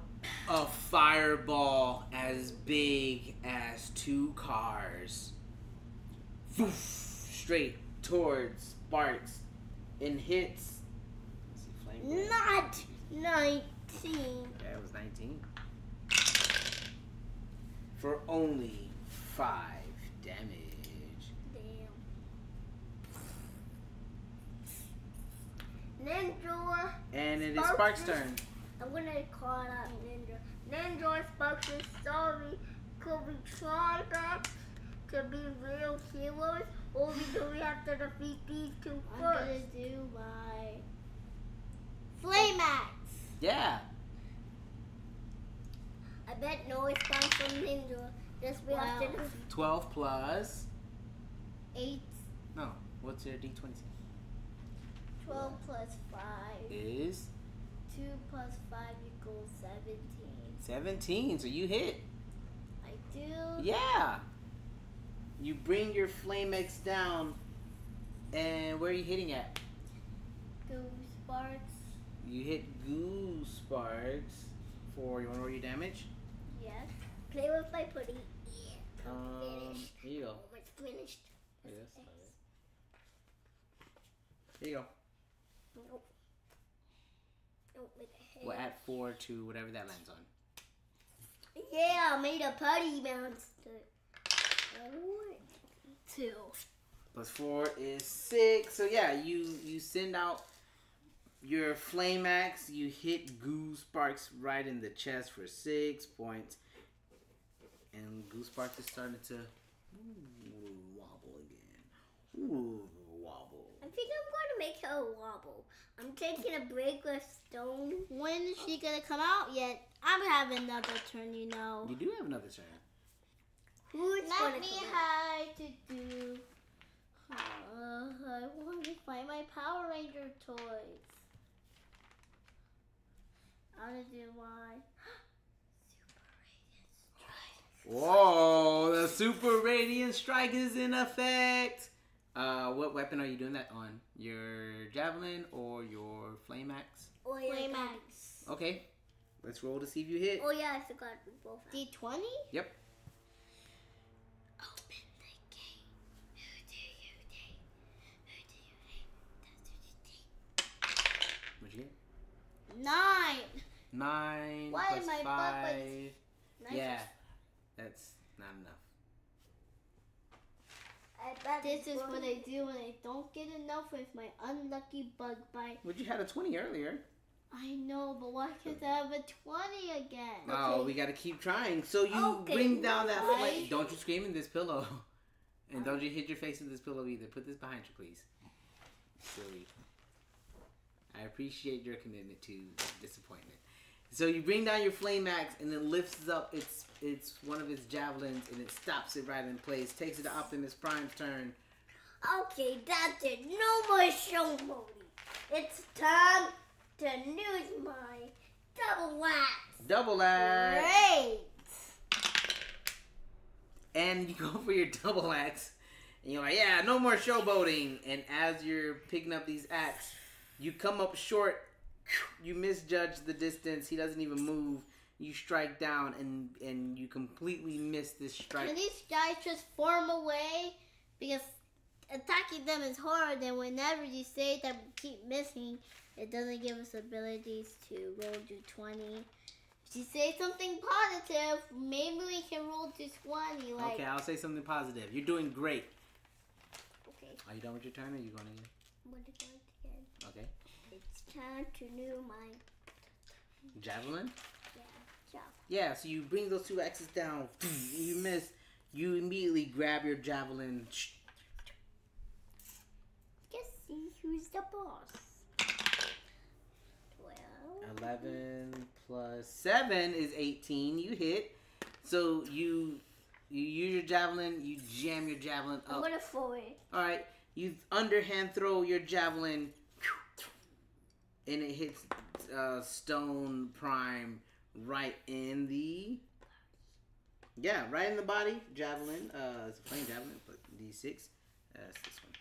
a fireball as big as two cars. Straight towards Sparks and hits. let's see, flame red. Not 19. Yeah, it was 19. For only 5 damage. Damn. Ninja. And it is Sparks Sparks' turn. I'm gonna call out Ninja. Ninja Sparks is sorry. Could we try that to be real heroes? Or do we have to defeat these two I'm gonna do my flame axe. Yeah. I bet no response from Ninja. Just we have to Wow. defeat 12 plus. Eight, No. What's your d20? 12 plus five. Is Two plus five equals seventeen. 17. So you hit. I do. Yeah. You bring your Flame axe down. And where are you hitting at? Goo sparks. You hit Goo Sparks for. You want to roll your damage? Yes. play with my pudding. Yeah. Um, finished. here you go. Almost finished. That's. Here you go. Nope. Nope, with the head. We'll add 4 to whatever that lands on. Yeah, I made a putty monster. Two. four is six. So yeah, you you send out your flame axe. You hit Goo Sparks right in the chest for six points, and Goo Sparks is starting to ooh, wobble again. Ooh, wobble. I think I'm going to make her wobble. I'm taking a break with stone. When is she gonna come out yet? I'm having another turn, you know. You do have another turn. Who's Let going me to come out? have to do. Uh, I want to find my Power Ranger toys. I'm gonna do my Super Radiant Strike. Whoa! The Super Radiant Strike is in effect. Uh, what weapon are you doing that on? Your javelin or your flame axe? Yeah, Flame axe. Okay, let's roll to see if you hit. Oh, yeah, I forgot we both. D20? Yep. Open the gate. Who do you think? Who do you think? That's who you think. What'd you get? Nine. Nine Why plus am I five. butt Nine Yeah, plus- that's not enough. I bet This is what I do when I don't get enough with my unlucky bug bite. Well, you had a twenty earlier. I know, but why can't I have a 20 again? Oh, we gotta keep trying. So you Okay, bring down that right. flame. Don't you scream in this pillow, and don't you hit your face in this pillow either. Put this behind you, please. Silly. I appreciate your commitment to disappointment. So you bring down your flame axe, and it lifts up its its one of its javelins, and it stops it right in place. Takes it to Optimus Prime's turn. Okay, that's it. No more showboating. It's time to use my double axe. Double axe. Great. and you go for your double axe, and you're like, yeah, no more showboating. And as you're picking up these axe, you come up short. You misjudge the distance. He doesn't even move. You strike down, and and you completely miss this strike. Can these guys just form away? Because attacking them is hard, and whenever you say that we keep missing, it doesn't give us abilities to roll do 20. If you say something positive, maybe we can roll to 20. Like, Okay, I'll say something positive. You're doing great. Okay, Are you done with your turn? Or are you going again? I'm gonna go again. Okay. To do my Javelin. yeah. Yeah. So you bring those two axes down. You miss. You immediately grab your javelin. Let's see who's the boss. Twelve. 11 plus 7 is 18. You hit. So you you use your javelin, you jam your javelin I'm gonna throw it. All right, you underhand throw your javelin, and it hits uh, Stone Prime right in the yeah, right in the body. Javelin, uh, it's a plain javelin, but D6. That's this one.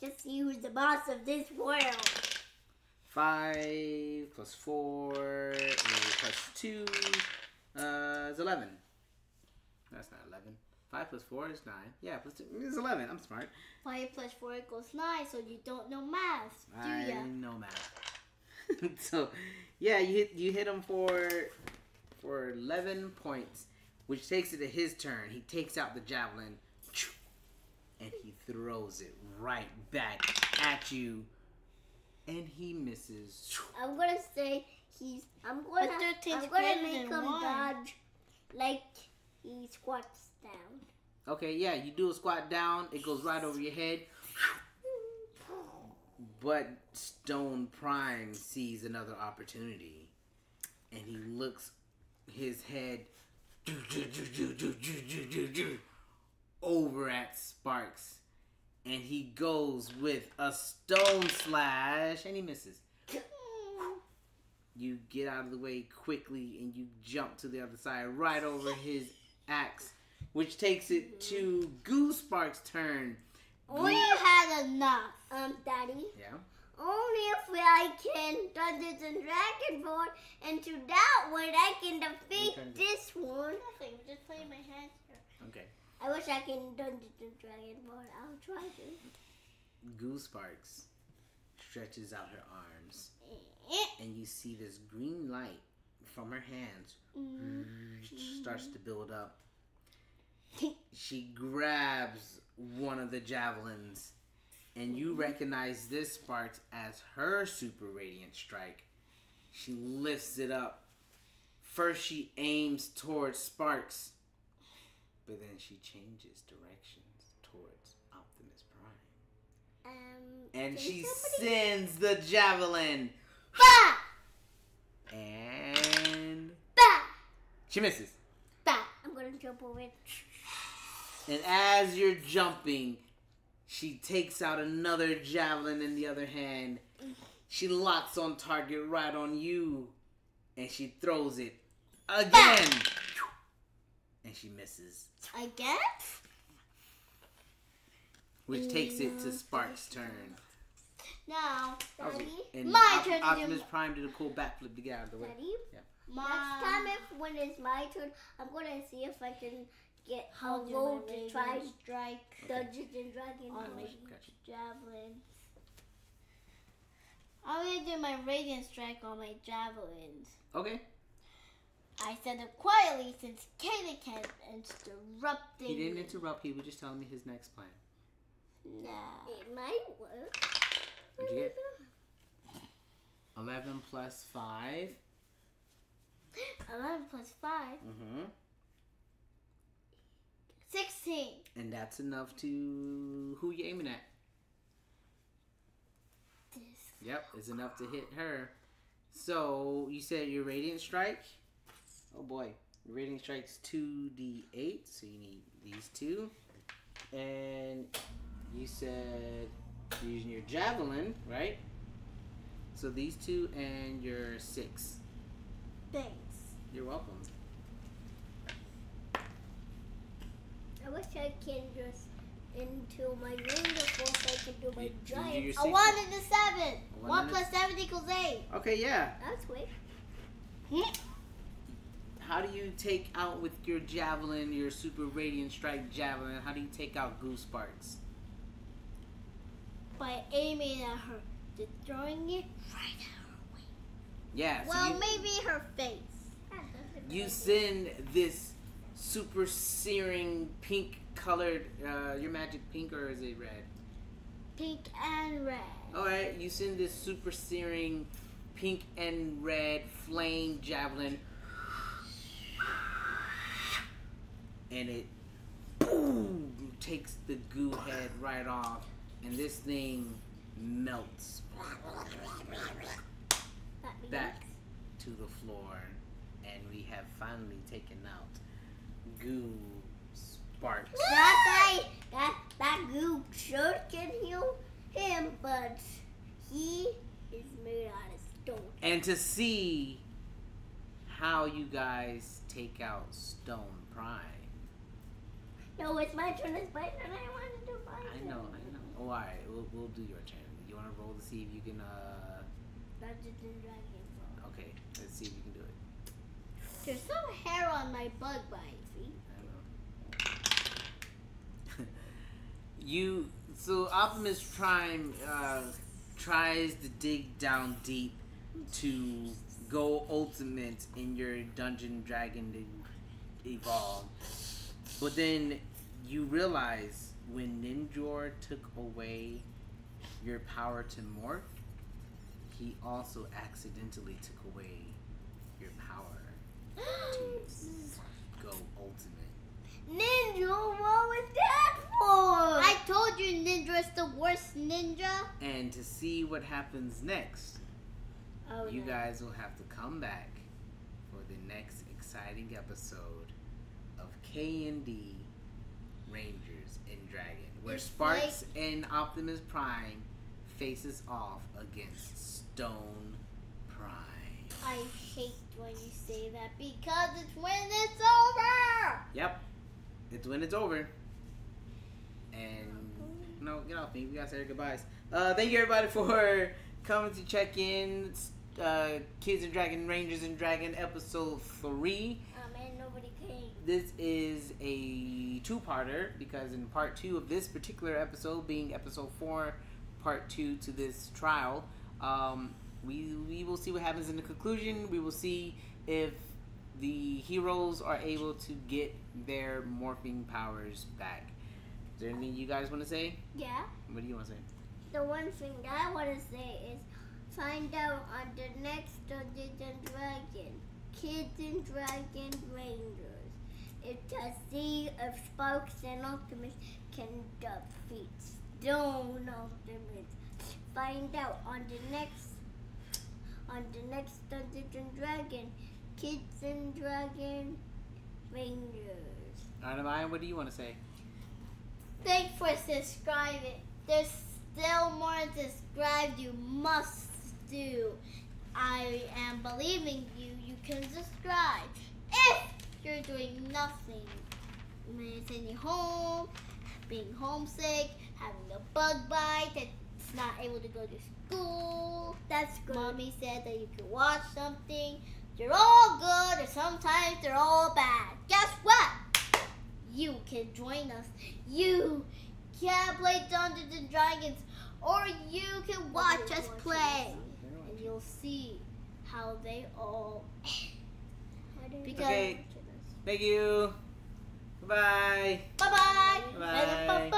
Just see who's the boss of this world. Five plus four plus two uh, is eleven. That's not eleven. Five plus four is nine. Yeah, plus two is eleven. I'm smart. 5 plus 4 equals 9, so you don't know math, do you? I ya? know math. so, yeah, you hit you hit him for for eleven points, which takes it to his turn. He takes out the javelin, and he throws it right back at you, and he misses. I'm gonna say he's. I'm gonna. I'm gonna make him one. dodge, like he squats down. Okay, yeah, you do a squat down, it goes right over your head. But Stone Prime sees another opportunity and he looks his head over at Sparks and he goes with a stone slash and he misses. You get out of the way quickly and you jump to the other side right over his axe, which takes it to Goo Sparks' turn. We had enough. Um, Daddy. Yeah. Only if I can Dungeons and Dragon board, and to that one I can turn defeat it. this one. Nothing, just playing my hands here. Okay. I wish I can Dungeons and Dragon board. I'll try to. Goo Sparks stretches out her arms Eh, and you see this green light from her hands starts to build up. She grabs one of the javelins, and you recognize this Sparks as her super radiant strike. She lifts it up. First, she aims towards Sparks, but then she changes directions towards Optimus Prime. Um, And she somebody- sends the javelin, Bah! and Bah! she misses. Bah! I'm gonna jump over it. And as you're jumping, she takes out another javelin in the other hand. She locks on target right on you, and she throws it again. And she misses, Again? which takes it to mm, Spark's turn. Now, Daddy, And My Op- turn to do Optimus my- Prime did a cool backflip to get out of the way. Daddy. Yeah. Next time, if when it's my turn, I'm gonna see if I can get a How do roll my to try radiant strike Dungeons and Dragons. on my javelins. I'm gonna do my radiant strike on my javelins. Okay. I said it quietly since Kaden kept interrupting. He didn't interrupt. He was just telling me his next plan. No. It might work. What'd you get? 11 plus 5. 11 plus 5. Mm-hmm. 16. And that's enough to. Who you aiming at? This. Yep, it's enough to hit her. So, you said your Radiant Strike? Oh boy. Your Radiant Strike's 2d8, so you need these two. And you said you're using your Javelin, right? So these two and your 6. Thanks. You're welcome. I wish I can just into my wonderful so I can do my You- you do giant. your A 1 and a 7. one 1 and a plus 7 equals 8. Okay, yeah. That's quick. Hmm? How do you take out with your javelin, your super radiant strike javelin? How do you take out goo sparks? By aiming at her. Just throwing it right at her wing. Yeah. So Well, you, maybe her face. you send this super searing pink colored. Uh, your magic pink or is it red? Pink and red. All right. You send this super searing pink and red flame javelin, and it boom takes the goo head right off, and this thing melts back to the floor, and we have finally taken out goo sparks. That guy, that that goo sure can heal him, but he is made out of stone. And to see how you guys take out Stone Prime. No, it's my turn. It's my turn. I wanted to find I know, I know. Oh, alright, we'll, we'll do your turn. You want to roll to see if you can, uh. Dungeons and Dragons. Okay, let's see if you can do it. There's some hair on my bug bite. See? You. So Optimus Prime uh, tries to dig down deep to go ultimate in your Dungeon Dragon to evolve. But then you realize when Ninjor took away your power to morph, he also accidentally took away go ultimate. Ninja, what was that for? I told you Ninja is the worst ninja. And to see what happens next, oh, you no. guys will have to come back for the next exciting episode of K and D Rangers and Dragon, where It's Sparks and Optimus Prime faces off against Stone Prime. I hate when you say that because it's when it's over. Yep, it's when it's over. And no, get off me. We gotta say our goodbyes. Uh, thank you everybody for coming to check in. Uh, Kids and Dragon Rangers and Dragon episode three. Oh nobody came. This is a two-parter because in part two of this particular episode, being episode four, part two to this trial, um, we we will see what happens in the conclusion. We will see if the heroes are able to get their morphing powers back. Is there anything you guys want to say? Yeah. What do you want to say? The one thing I want to say is find out on the next Dungeons and Dragon, Kids and Dragon Rangers, if to see if Sparks and Optimus can defeat Stone Optimus. Find out on the next on the next Dungeons and Dragon, Kids and Dragon Rangers. Arnavine, what do you want to say? Thanks for subscribing. There's still more to subscribe. You must do. I am believing you. You can subscribe if you're doing nothing. Sitting home, being homesick, having a bug bite that's not able to go to school. That's good. Mommy said that you can watch something. They're all good, or sometimes they're all bad. Guess what? You can join us. You can play Dungeons and Dragons, or you can watch us play, and you'll see how they all. Because Okay. Thank you. Bye. bye bye. Bye.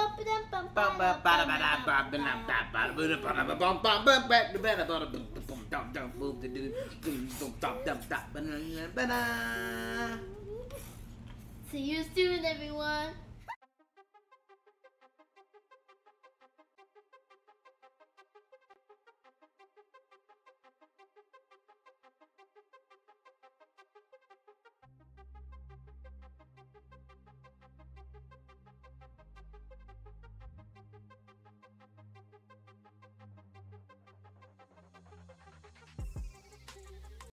See you soon, everyone.